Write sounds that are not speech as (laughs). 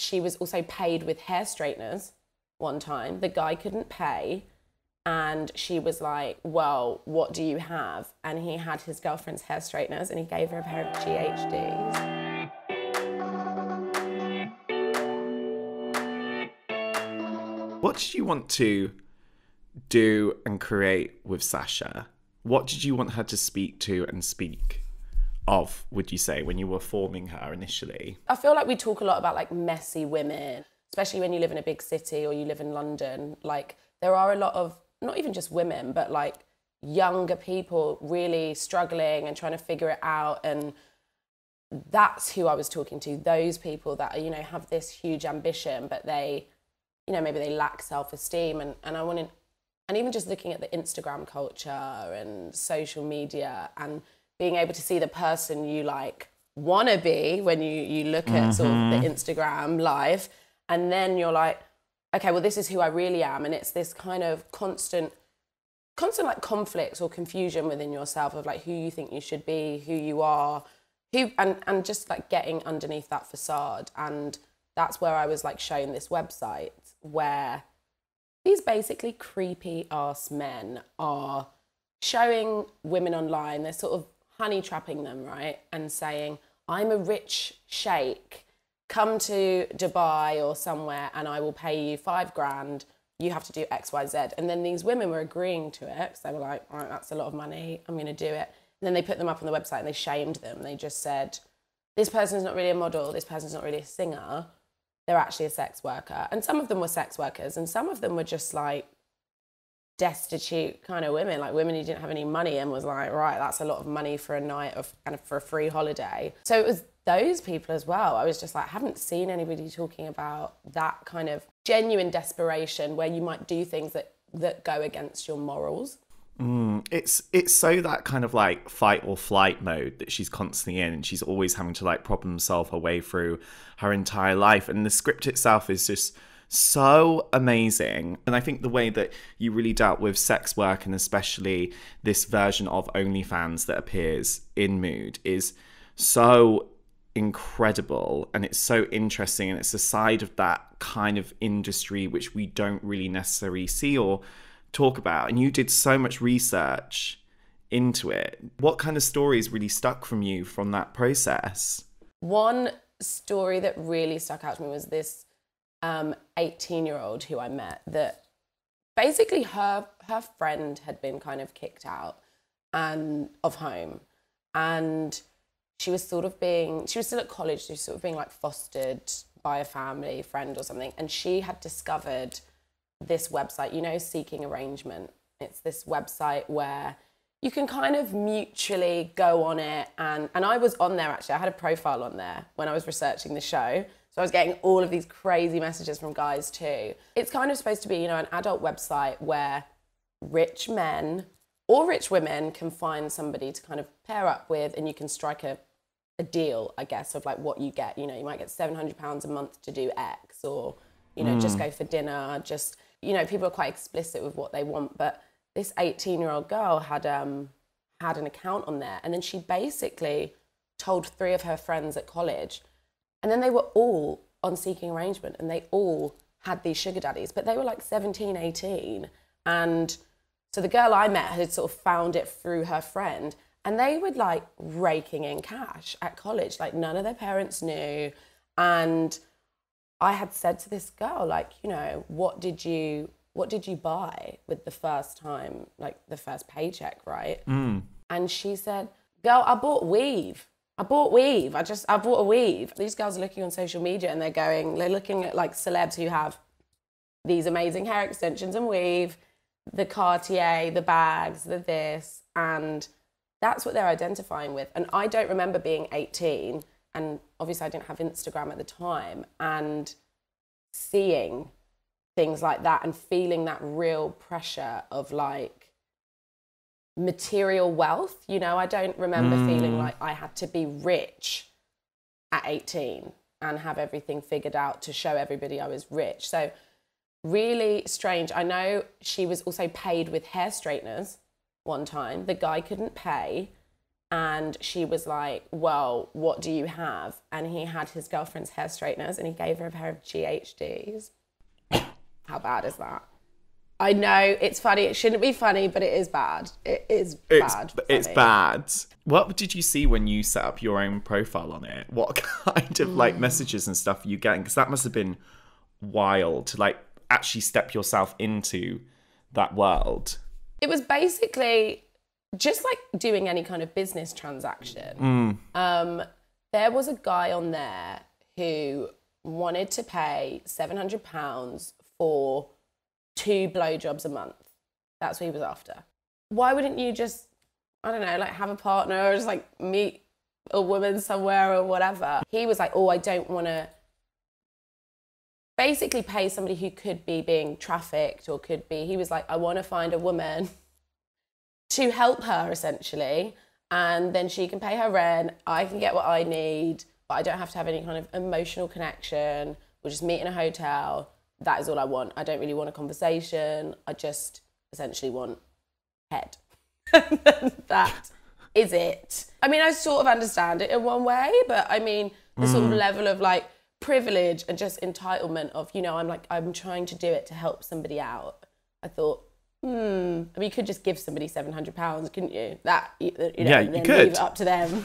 she was also paid with hair straighteners one time. The guy couldn't pay. And she was like, Well, what do you have? And he had his girlfriend's hair straighteners and he gave her a pair of GHDs. What did you want to do and create with Sasha? What did you want her to speak to and speak of, would you say, when you were forming her initially? I feel like we talk a lot about like messy women, especially when you live in a big city or you live in London. Like, there are a lot of, not even just women, but like younger people really struggling and trying to figure it out. And that's who I was talking to. Those people that, you know, have this huge ambition, but they, you know, maybe they lack self esteem. And, and I wanted, and even just looking at the Instagram culture and social media and being able to see the person you like want to be when you, you look at sort of the mm-hmm. Instagram live. And then you're like, okay, well, this is who I really am. And it's this kind of constant, constant like conflicts or confusion within yourself of like who you think you should be, who you are, who, and, and just like getting underneath that facade. And that's where I was like shown this website where these basically creepy ass men are showing women online, they're sort of honey trapping them, right? And saying, I'm a rich sheikh, come to Dubai or somewhere and I will pay you five grand. You have to do X, Y, Z. And then these women were agreeing to it because they were like, all right, that's a lot of money. I'm going to do it. And then they put them up on the website and they shamed them. They just said, this person's not really a model, this person's not really a singer they're actually a sex worker. And some of them were sex workers, and some of them were just like destitute kind of women, like women who didn't have any money and was like, right, that's a lot of money for a night of and for a free holiday. So it was those people as well. I was just like, I haven't seen anybody talking about that kind of genuine desperation where you might do things that that go against your morals. Mm, it's it's so that kind of like fight or flight mode that she's constantly in, and she's always having to like problem solve her way through her entire life. And the script itself is just so amazing. And I think the way that you really dealt with sex work and especially this version of OnlyFans that appears in Mood is so incredible. And it's so interesting. And it's a side of that kind of industry which we don't really necessarily see or talk about. And you did so much research into it. What kind of stories really stuck from you from that process? One story that really stuck out to me was this Um, 18 year old who I met that basically her her friend had been kind of kicked out and of home. And she was sort of being she was still at college she was sort of being like fostered by a family friend or something. And she had discovered this website you know seeking arrangement. It's this website where you can kind of mutually go on it. And and I was on there actually. I had a profile on there when I was researching the show so I was getting all of these crazy messages from guys too. It's kind of supposed to be you know an adult website where rich men or rich women can find somebody to kind of pair up with and you can strike a, a deal i guess of like what you get. You know you might get 700 pounds a month to do x or you know just go for dinner just you know people are quite explicit with what they want but this 18 year old girl had um had an account on there. And then she basically told three of her friends at college and then they were all on seeking arrangement and they all had these sugar daddies, but they were like 17, 18. And so the girl I met had sort of found it through her friend and they were like raking in cash at college. Like none of their parents knew. And I had said to this girl, like, you know, what did you what did you buy with the first time, like the first paycheck, right? Mm. And she said, Girl, I bought weave. I bought weave. I just, I bought a weave. These girls are looking on social media and they're going, they're looking at like celebs who have these amazing hair extensions and weave, the Cartier, the bags, the this. And that's what they're identifying with. And I don't remember being 18. And obviously, I didn't have Instagram at the time. And seeing things like that and feeling that real pressure of like material wealth. You know, I don't remember feeling mm. like I had to be rich at 18 and have everything figured out to show everybody I was rich. So, really strange. I know she was also paid with hair straighteners one time. The guy couldn't pay. And she was like, Well, what do you have? And he had his girlfriend's hair straighteners and he gave her a pair of GHDs. How bad is that? I know it's funny. It shouldn't be funny, but it is bad. It is It's bad. it's bad. What did you see when you set up your own profile on it? What (laughs) kind of like Mm. messages and stuff you getting? Because that must have been wild to like actually step yourself into that world. It was basically just like doing any kind of business transaction. Um, there was a guy on there who wanted to pay seven hundred pounds for two blowjobs a month. That's what he was after. Why wouldn't you just, I don't know, like have a partner or just like meet a woman somewhere or whatever? He was like, oh, I don't want to basically pay somebody who could be being trafficked or could be, he was like, I want to find a woman (laughs) to help her essentially. And then she can pay her rent. I can get what I need, but I don't have to have any kind of emotional connection. We'll just meet in a hotel. That is all I want. I don't really want a conversation. I just essentially want head. (laughs) that is it. I mean, I sort of understand it in one way, but I mean, the sort of level of like privilege and just entitlement of, you know, I'm like, I'm trying to do it to help somebody out. I thought, hmm, I mean, you could just give somebody £700, couldn't you? That, you, know, Yeah, and you could. leave it up to them.